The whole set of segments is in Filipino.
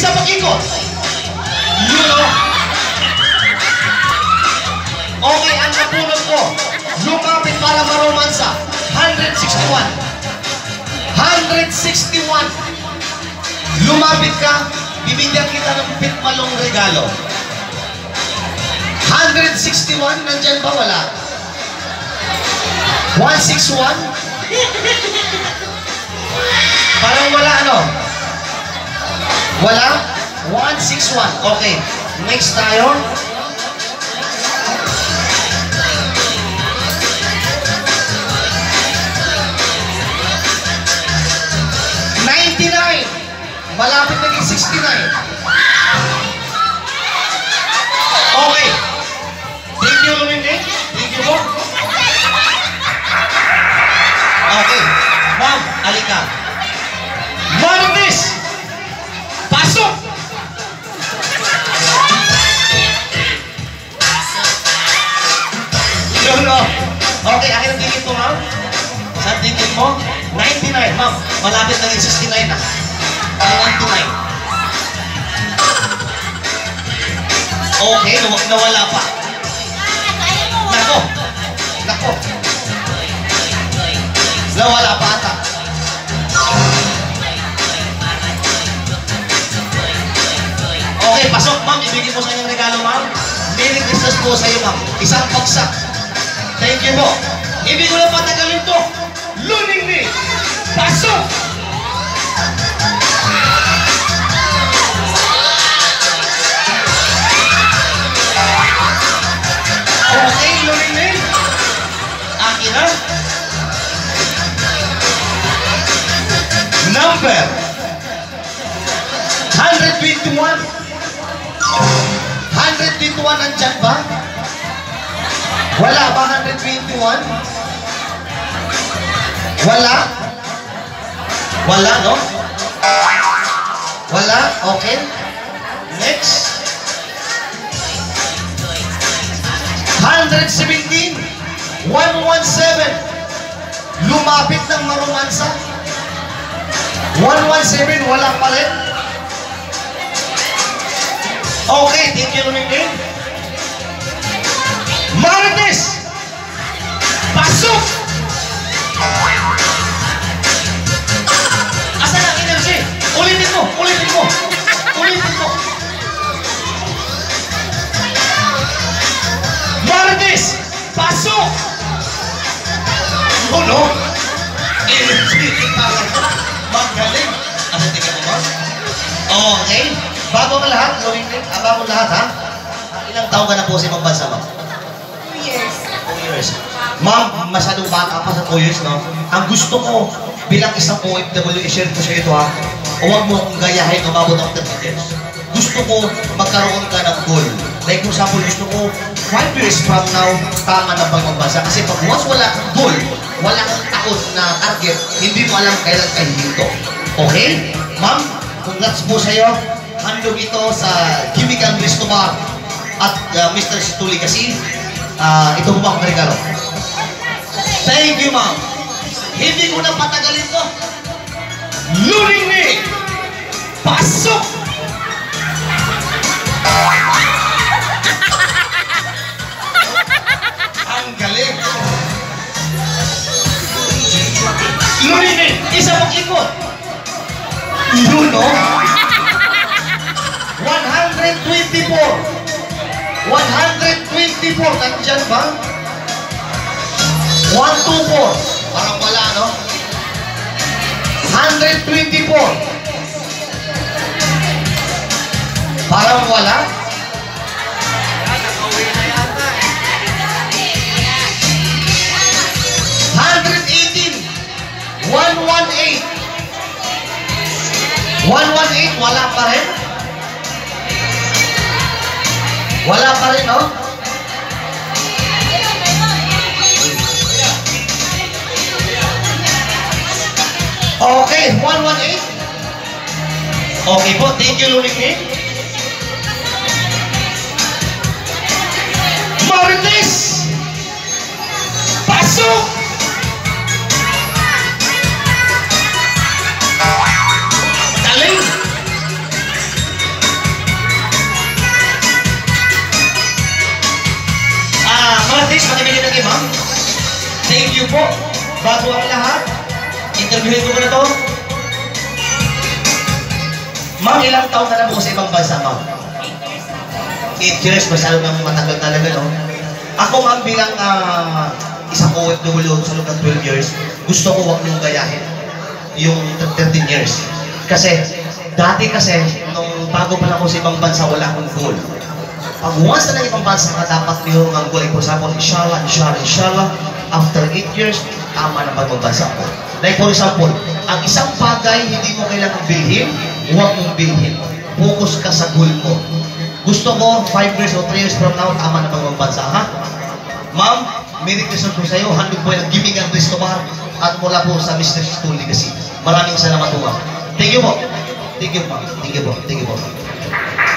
Isa pang ikot. Yun o. Okay, ang napulot ko. Lumapit para maromansa. 161. 161. Lumapit ka, bibigyan kita ng pitmalong regalo. 161, nandyan ba wala? 161? Parang wala ano? Wala? 161. Okay. Next tayo. Malapit naging 69. Okay. Thank you, Lumindi. Thank you po. Okay. Ma'am, alika. Yun o. Okay, akin ang tingin mo, ma'am. Saan tingin mo? 99, ma'am. Malapit na yung 69 na. Ay, 99. Okay, naw- nawala pa. Nako. Nako. Nawala pa ata. Okay, pasok ma'am. Ibigay mo sa inyong regalo ma'am. Merry Christmas po sa iyo ma'am. Isang paksak. Thank you po. Ibig ko lang patagalin to. Luning ni. Pasok! Okay, luning ni. Akin na. Number 121. 121 nandyan ba? Wala ba 121? Wala? Wala, no? Wala? Okay. Next. 117. 117. Lumapit ng maromansa. 117, wala pa rin. Okay, thank you, Lumingin. Marites! Pasok! Asan ang energy? Ulitin mo, ulitin mo, ulitin mo. Marites! Pasok! Oh, no? Energy. Magaling. Ano tingin mo ba? Okay. Bago ang lahat, Luming ah, bago lahat, ha? Ilang taon ka na po sa ibang bansa, years. Ma'am, masyadong bata pa sa two years, no? Ang gusto ko, bilang isang OFW, i-share ko sa ito, ha? Huwag mo akong gayahin, umabot ng 30 years. Gusto ko magkaroon ka ng goal. Like, for example, gusto ko, five years from now, tama na pag magbasa. Kasi pag once wala kang goal, wala kang taon na target, hindi mo alam kailan ka hihinto. Okay? Ma'am, congrats po sa'yo. Handog ito sa Gimigan Cristobal at uh, Mr. Situli kasi. Ah, ito po ba ang regalo? Thank you, ma'am. Hindi ko na patagalin to. Luring ni! Pasok! Ang galing. Luring ni! Isa pang ikot. Yun, no? 124. 124. Nandyan ba? 124. Parang wala, no? 124. Parang wala? One one eight. One one eight. Wala pa rin? Wala pa rin, no? Okay, 118. Okay po, thank you, Luling Ning. Marites! Pasok! You po. Bago ang lahat, interviewin ko muna to. Ma'am, ilang taon na po sa ibang bansa, ma'am? 8 years, masyado nang matagal talaga, no? Ako, ma'am, bilang ah, isang OFW sa loob ng 12 years, gusto ko wag niyong gayahin yung 13 years. Kasi, dati kasi, nung bago pa lang ako sa ibang bansa, wala akong goal. Na ng ibang bansa ka, dapat mayroong ang goal. Like, for example, inshallah, inshallah, inshallah, after 8 years, tama na pagbabansa ko. Like, for example, ang isang bagay hindi mo kailangan bilhin, huwag mong bilhin. Focus ka sa goal mo. Gusto ko, 5 years or 3 years from now, tama na pagbabansa, ha? Ma'am, Merry Christmas po sa iyo. Handog po yung giving ang Cristobal at mula po sa Mr. Stool Legacy. Maraming salamat po, ma'am. Thank you po. Thank you, ma'am. Thank you po. Thank you po. Thank you,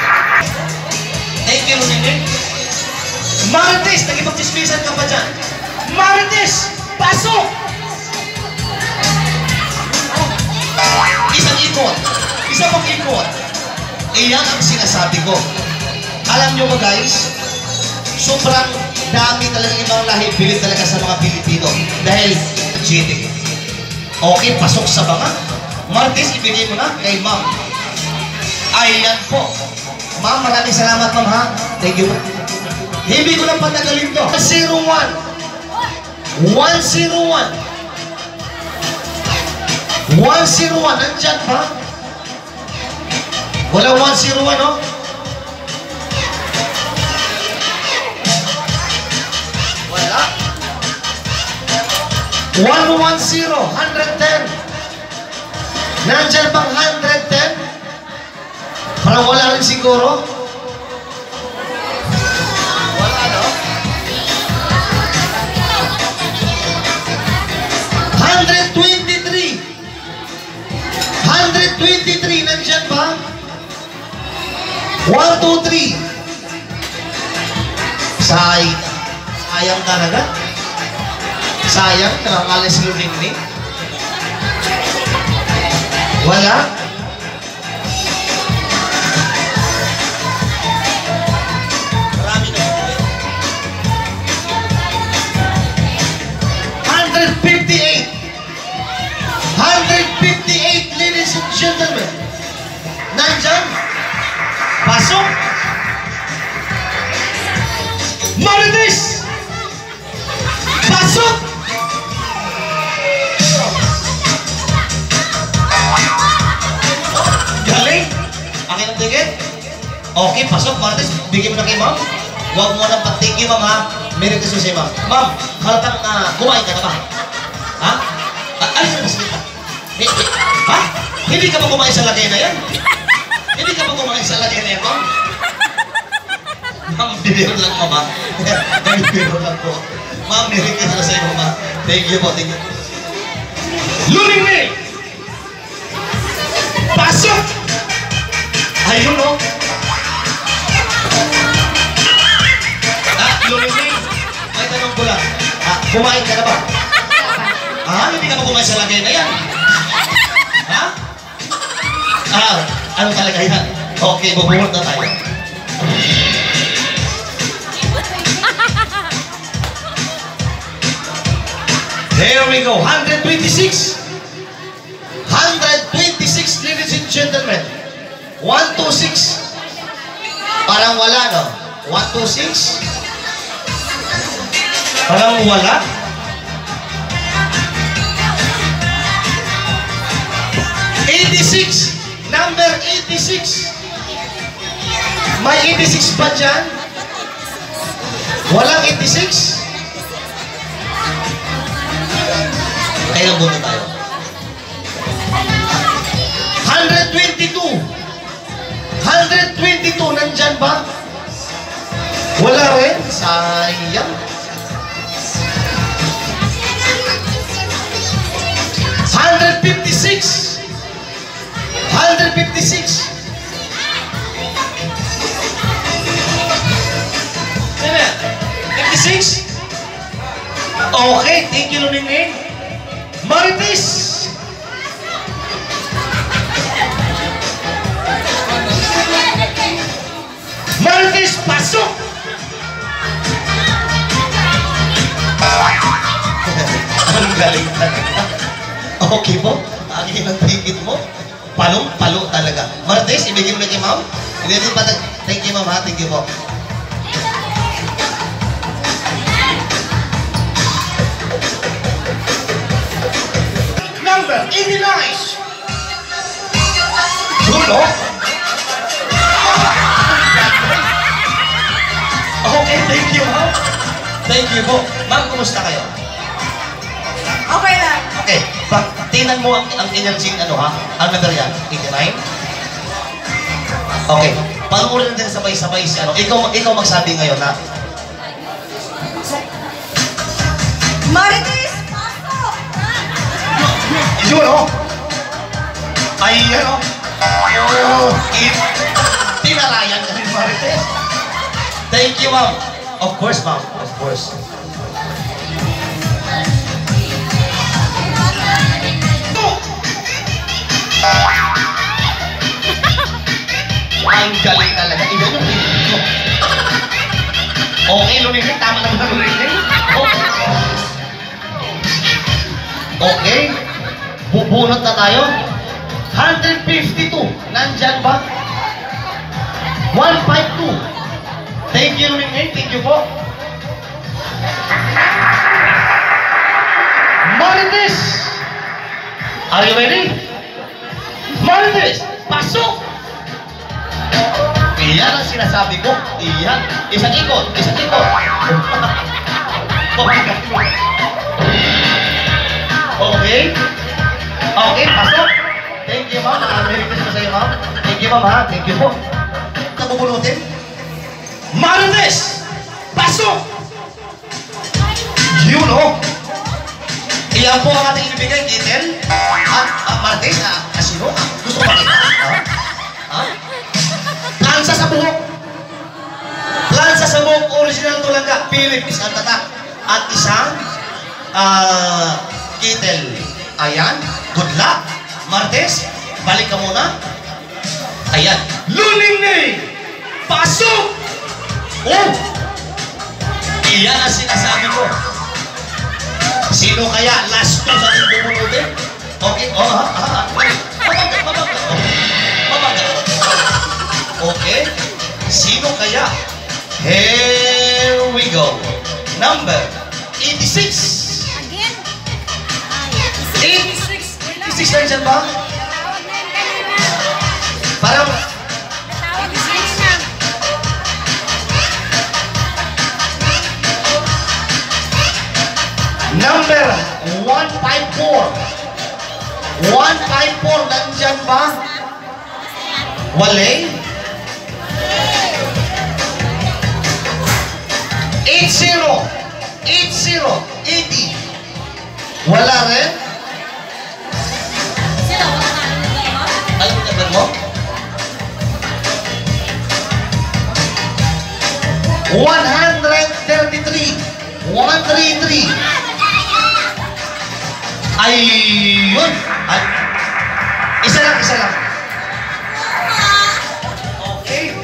Nene. Marites, nagipagchismisan ka pa dyan. Marites, pasok! Isang ikot. Isa pang ikot. Iyan ang sinasabi ko. Alam nyo ba guys, sobrang dami talaga ibang lahi bilib talaga sa mga Pilipino dahil cheating. Okay, pasok sa banga. Martes, ibigay mo na kay ma'am. Ayan po. Ma'am, maraming salamat ma'am ha. Thank you. Hindi ko na patagalin to. 101. 101. 101. Nandyan ba? Wala 101, no? Wala. 110, 110. Nandyan bang 110? Parang wala rin siguro. Wala, no? 123. 123, nandyan ba? 1, 2, 3. Say, sayang talaga. Sayang, nakakalas yung ring Wala? Marami pasok, Marites. Bigyan mo na kay ma'am. Huwag mo nang pag-thank you, ma'am, ha? Meron kasi siya, ma'am. Ma'am, halatang uh, kumain ka na ba? Ha? Ah, ano masalita? Eh, eh, ha? Hindi ka ba kumain sa lagay na yan? Hindi ka ba kumain sa lagay na yan, ma'am? Ma'am, bibiro lang, ma'am, ha? bibiro lang po. Ma'am, meron ka na sa iyo, ma'am. Thank you po, thank you. Luling me! Pasok! Ayun, no? Ah, me! May tanong ko lang. Ah, kumain ka na ba? Ah, hindi ka ba kumain sa lagay na yan? Ha? Ah, ano talaga yan? Okay, bubunot na tayo. There we go. 126. 126, ladies and gentlemen. 126. Parang wala, no? 126. Parang wala. Eighty-six. Number 86. May 86 ba dyan? Walang 86? Kaya muna tayo. 122. 122, nandyan ba? Wala rin? Sayang. Hundred fifty-six. Hundred fifty-six. Fifty-six. Okay, thank you, Luningning. Marites! Pasok! Ang galing talaga. Okay po. Ang ang ticket mo. Palong palo talaga. Martes, ibigay mo na kay ma'am. Hindi Thank you ma'am ha. Thank you po. Thank you po. Ma'am, kumusta kayo? Okay lang. Okay, pag tingnan mo ang, ang inyong sing ano ha, ang number yan, 89? Okay, panoorin natin sabay-sabay si ano. Ikaw, ikaw magsabi ngayon ha. Marites, pasok! Yun oh! Ayan oh! Oh! It, tinarayan ka rin Marites. Thank you ma'am. Of course ma'am, course. Ang galing talaga. Iba yung video. Okay, lumilit. Tama na lumilit. Okay. Okay. Bubunot na tayo. 152. Nandyan ba? 152. Thank you, Lumilit. Thank you po. Marites! Are you ready? Marites! Pasok! Iyan ang sinasabi ko. Iyan. Isang ikot. Isang ikot. Okay? Okay, pasok. Thank you, ma'am. Sa'yo, ma'am. Thank you, ma'am, ha? Thank you po. Nabubunutin? Marites! Pasok! Yun, oh. Iyan po ang ating ibigay, Gitel. At, uh, Marites, ah, uh, sino? Ah, gusto ko makita. Ha? Ha? Plansa sa buhok. Plansa sa buhok, original tulaga, Philippines ang tatak. At isang ah Kitel. Ayan, good luck. Martes, balik ka muna. Ayan. Luling Pasok! Oh! Iyan ang sinasabi ko. Sino kaya last to sa ating bumunutin? Okay, oh, ha, ha, ha. Mabaga, mabaga. Mabaga. Okay? Sino kaya? Here we go. Number 86. Again? 86 nandyan ba? Tawag na yun kanina. Parang, 154, nandyan ba? Wale? 80. 80. 80. Wala rin? Sila, wala na. Ano yung number mo? 133. 133. Ayun. Ay, isa lang, isa lang. Okay.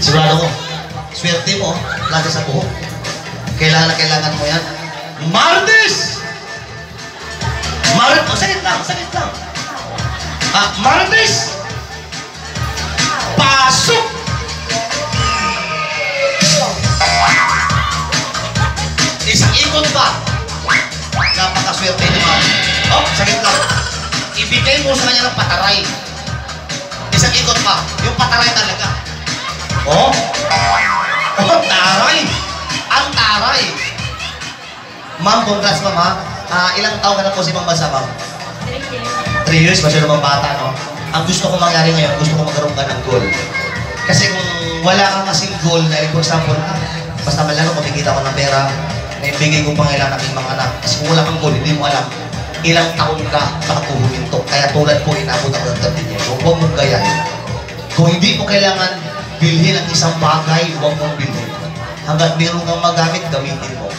Sigurado mo. Swerte mo. Lagi sa buhok. Kailangan na kailangan mo yan. Martes! Martes! Oh, sakit lang, sakit lang. Ah, Martes! Pasok! Isang ikot pa. Napakaswerte ni Ma'am. Oh, sakit lang. Ibigay mo sa kanya ng pataray. Isang ikot pa. Yung pataray talaga. Oh. Oh, taray. Ang taray. Ma'am, congrats ma'am ha. Ah, ilang taon ka na po si Ma'am Basa, ma'am? Three years, masyado mga bata, no? Ang gusto ko mangyari ngayon, gusto ko magkaroon ka ng goal. Kasi kung wala kang kasing goal, na for example, ah, basta ako, kumikita ko ng pera, naibigay ko pang ilang aking mga anak. Kasi kung wala kang goal, hindi mo alam ilang taon ka bago huminto. Kaya tulad ko, inabot ako ng 30 years. So, huwag mong gayahin. Kung hindi mo kailangan bilhin ang isang bagay, huwag mong bilhin. Hanggat meron kang magamit, gamitin mo.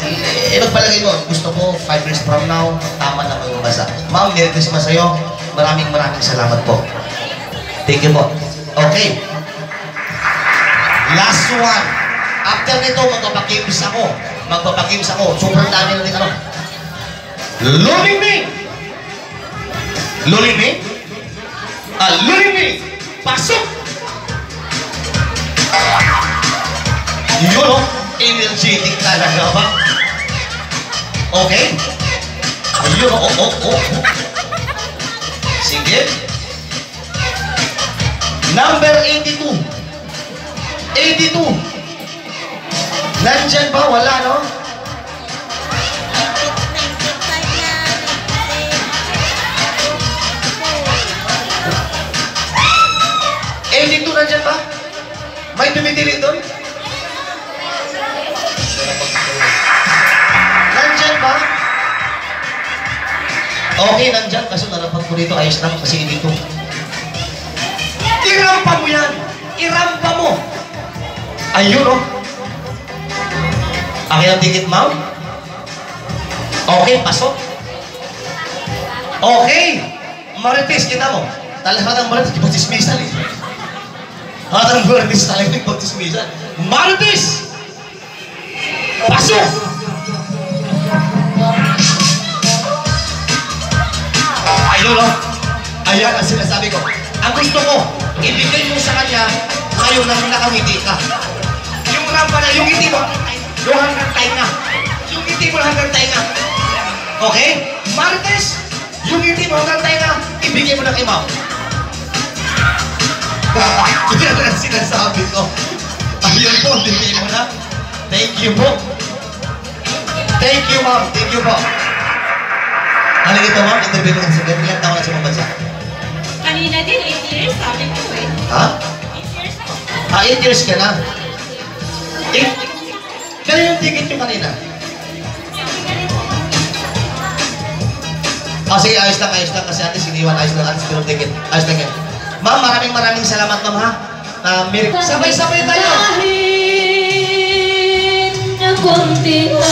Eh, magpalagay mo, gusto ko, 5 years from now, tama na magbasa. Ma'am, Merry Christmas sa'yo. Maraming maraming salamat po. Thank you po. Okay. Last one. After nito, magpapakims ako. Magpapakims ako. Sobrang dami na rin ano. Luliming! Luliming? Ah, luliming! Pasok! Yun oh, energetic talaga ba? Okay? Ayun, oh, oh, oh, oh. Sige. Number 82. 82. Nandyan ba? Wala, no? May tumitili doon? Nandyan ba? Okay, nandyan. Kaso nalapat ko dito. Ayos lang kasi dito. Irampa mo yan! Irampa mo! Ayun, oh. Akin ang ticket, ma'am? Okay, pasok. Okay! Marites, kita mo. Talaga ng Marites, ipatismisan eh. Hatang Marites talaga ipatismisan. Marites! Pasok! Ayun o. Ayan ang sinasabi ko. Ang gusto ko, ibigay mo sa kanya ngayon na nakangiti ka. Yung rampa na, yung ngiti mo, yung hanggang tainga. Yung ngiti mo hanggang tainga. Okay? Marites, yung ngiti mo hanggang tainga, ibigay mo na kay ma'am. Ang sinasabi ko. Ayun po, bigay mo na. Thank you po. Thank you, ma'am. Thank you po. Ano ito, ma'am? Interview ko sa Ilan taon na sa mga bansa? Kanina din, 8 years, sabi ko eh. Ha? 8 years ako. Ah, 8 years ka na. 8? Kaya yung ticket yung kanina. Ah, sige, ayos lang, ayos lang. Kasi ate, siniwan, ayos lang, ate, sinong ticket. Ayos lang yan. Ma'am, maraming maraming salamat, ma'am, ha? Ah, Merry... Sabay-sabay tayo! Kahit na konting awa